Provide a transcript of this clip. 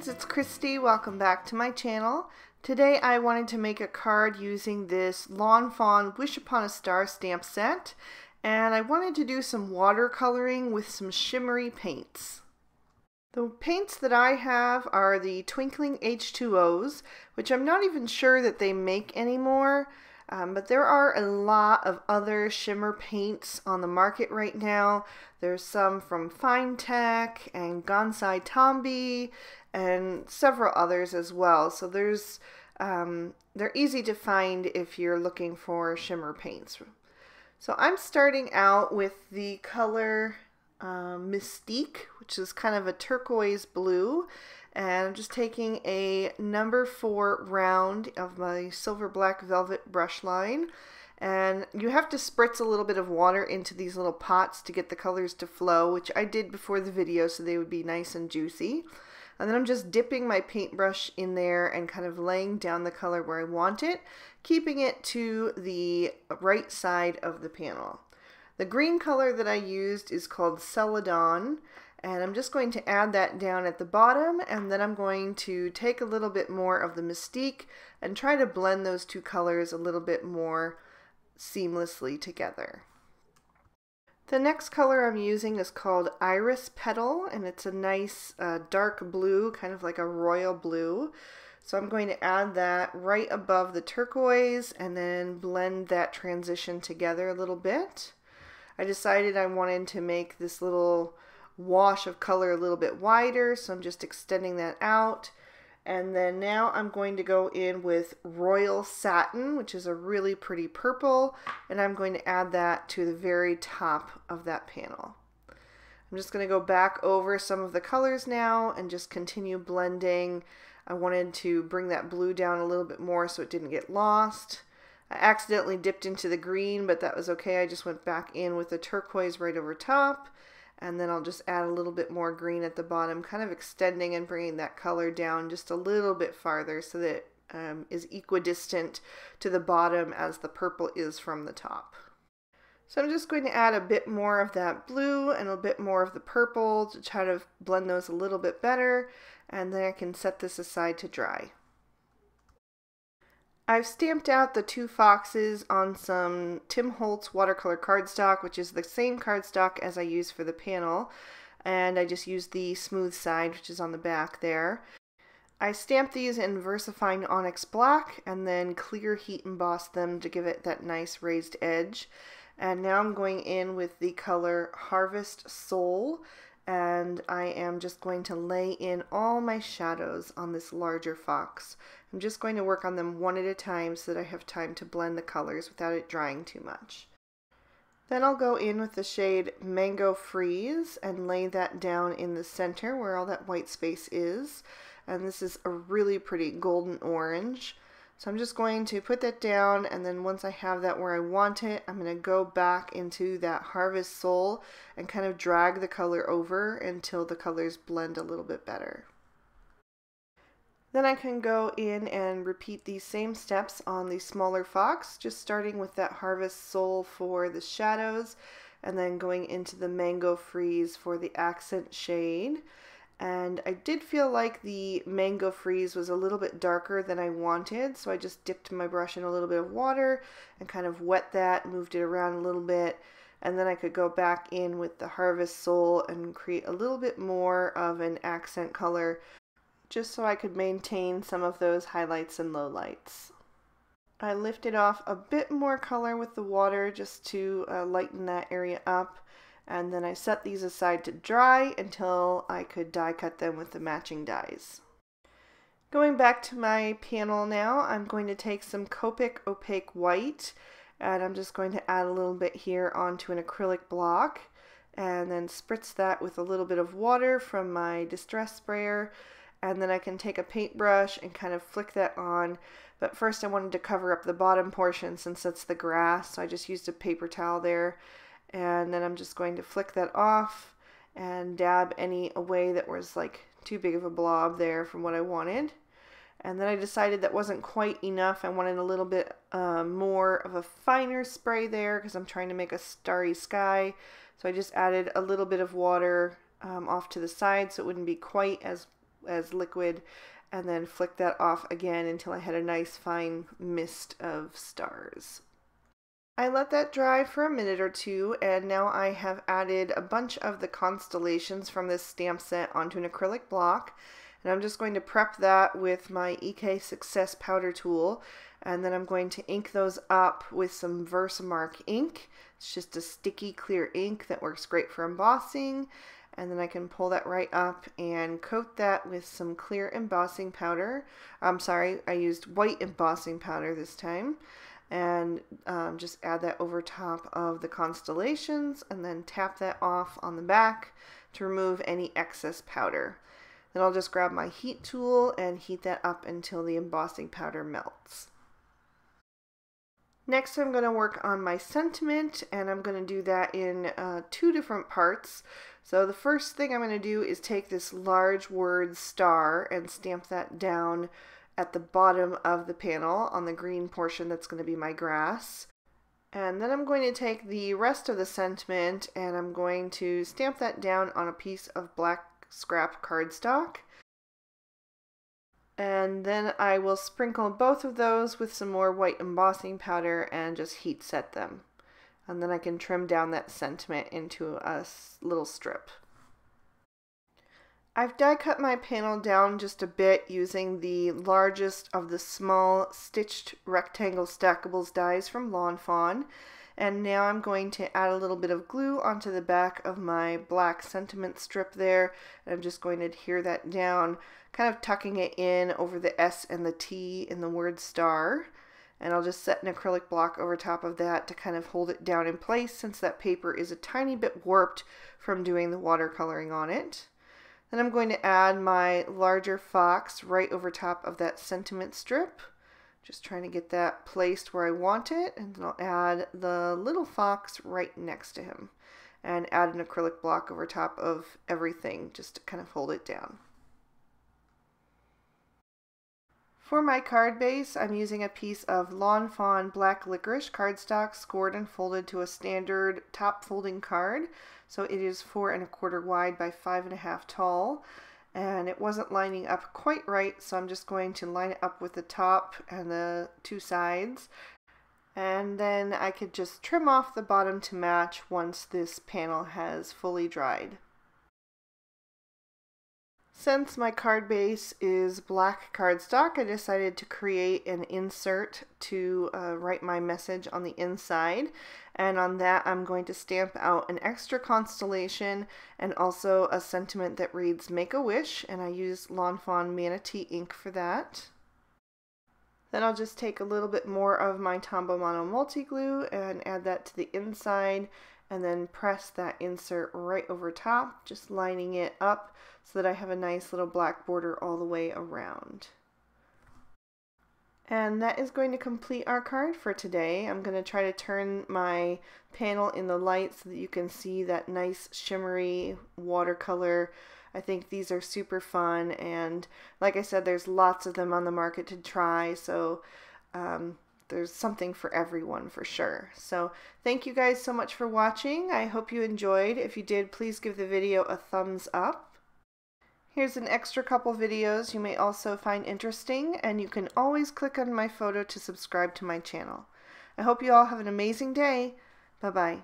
friends, it's Christy. Welcome back to my channel. Today I wanted to make a card using this Lawn Fawn Wish Upon a Star stamp set and I wanted to do some watercoloring with some shimmery paints. The paints that I have are the Twinkling H2Os, which I'm not even sure that they make anymore. Um, but there are a lot of other shimmer paints on the market right now. There's some from Finetec and Gansai Tambi and several others as well. So there's um, they're easy to find if you're looking for shimmer paints. So I'm starting out with the color uh, Mystique, which is kind of a turquoise blue. And I'm just taking a number four round of my silver black velvet brush line. And you have to spritz a little bit of water into these little pots to get the colors to flow, which I did before the video so they would be nice and juicy. And then I'm just dipping my paintbrush in there and kind of laying down the color where I want it, keeping it to the right side of the panel. The green color that I used is called Celadon, and I'm just going to add that down at the bottom and then I'm going to take a little bit more of the Mystique and try to blend those two colors a little bit more seamlessly together. The next color I'm using is called Iris Petal and it's a nice uh, dark blue, kind of like a royal blue. So I'm going to add that right above the turquoise and then blend that transition together a little bit. I decided I wanted to make this little wash of color a little bit wider, so I'm just extending that out. And then now I'm going to go in with Royal Satin, which is a really pretty purple, and I'm going to add that to the very top of that panel. I'm just going to go back over some of the colors now and just continue blending. I wanted to bring that blue down a little bit more so it didn't get lost. I accidentally dipped into the green, but that was okay. I just went back in with the turquoise right over top and then I'll just add a little bit more green at the bottom, kind of extending and bringing that color down just a little bit farther so that it um, is equidistant to the bottom as the purple is from the top. So I'm just going to add a bit more of that blue and a bit more of the purple to try to blend those a little bit better, and then I can set this aside to dry. I've stamped out the two foxes on some Tim Holtz watercolor cardstock, which is the same cardstock as I use for the panel. And I just used the smooth side, which is on the back there. I stamped these in VersaFine Onyx Black and then clear heat embossed them to give it that nice raised edge. And now I'm going in with the color Harvest Soul and I am just going to lay in all my shadows on this larger fox. I'm just going to work on them one at a time so that I have time to blend the colors without it drying too much. Then I'll go in with the shade Mango Freeze and lay that down in the center where all that white space is. And this is a really pretty golden orange. So I'm just going to put that down and then once I have that where I want it, I'm going to go back into that Harvest Soul and kind of drag the color over until the colors blend a little bit better. Then I can go in and repeat these same steps on the smaller fox, just starting with that Harvest Soul for the shadows and then going into the Mango Freeze for the accent shade. And I did feel like the mango freeze was a little bit darker than I wanted so I just dipped my brush in a little bit of water and kind of wet that moved it around a little bit and then I could go back in with the harvest soul and create a little bit more of an accent color just so I could maintain some of those highlights and lowlights. I lifted off a bit more color with the water just to uh, lighten that area up and then I set these aside to dry until I could die cut them with the matching dies. Going back to my panel now, I'm going to take some Copic Opaque White and I'm just going to add a little bit here onto an acrylic block and then spritz that with a little bit of water from my distress sprayer and then I can take a paintbrush and kind of flick that on but first I wanted to cover up the bottom portion since that's the grass so I just used a paper towel there and then I'm just going to flick that off and dab any away that was like too big of a blob there from what I wanted. And then I decided that wasn't quite enough. I wanted a little bit uh, more of a finer spray there because I'm trying to make a starry sky. So I just added a little bit of water um, off to the side so it wouldn't be quite as as liquid and then flick that off again until I had a nice fine mist of stars. I let that dry for a minute or two and now I have added a bunch of the constellations from this stamp set onto an acrylic block and I'm just going to prep that with my EK Success powder tool and then I'm going to ink those up with some Versamark ink. It's just a sticky clear ink that works great for embossing and then I can pull that right up and coat that with some clear embossing powder. I'm sorry, I used white embossing powder this time and um, just add that over top of the constellations and then tap that off on the back to remove any excess powder. Then I'll just grab my heat tool and heat that up until the embossing powder melts. Next I'm going to work on my sentiment and I'm going to do that in uh, two different parts. So the first thing I'm going to do is take this large word star and stamp that down at the bottom of the panel on the green portion that's going to be my grass. And then I'm going to take the rest of the sentiment and I'm going to stamp that down on a piece of black scrap cardstock. And then I will sprinkle both of those with some more white embossing powder and just heat set them. And then I can trim down that sentiment into a little strip. I've die cut my panel down just a bit using the largest of the small stitched rectangle stackables dies from Lawn Fawn. And now I'm going to add a little bit of glue onto the back of my black sentiment strip there. And I'm just going to adhere that down, kind of tucking it in over the S and the T in the word star. And I'll just set an acrylic block over top of that to kind of hold it down in place since that paper is a tiny bit warped from doing the watercoloring on it. Then I'm going to add my larger fox right over top of that sentiment strip. Just trying to get that placed where I want it. And then I'll add the little fox right next to him. And add an acrylic block over top of everything just to kind of hold it down. For my card base, I'm using a piece of Lawn Fawn Black Licorice cardstock scored and folded to a standard top folding card. So it is four and a quarter wide by five and a half tall. And it wasn't lining up quite right, so I'm just going to line it up with the top and the two sides. And then I could just trim off the bottom to match once this panel has fully dried. Since my card base is black cardstock, I decided to create an insert to uh, write my message on the inside. And on that, I'm going to stamp out an extra constellation and also a sentiment that reads Make a Wish. And I use Lawn Fawn Manatee ink for that. Then I'll just take a little bit more of my Tombow Mono Multi Glue and add that to the inside and then press that insert right over top, just lining it up so that I have a nice little black border all the way around. And that is going to complete our card for today. I'm going to try to turn my panel in the light so that you can see that nice shimmery watercolor. I think these are super fun and like I said there's lots of them on the market to try so um, there's something for everyone for sure. So thank you guys so much for watching. I hope you enjoyed. If you did, please give the video a thumbs up. Here's an extra couple videos you may also find interesting, and you can always click on my photo to subscribe to my channel. I hope you all have an amazing day. Bye-bye.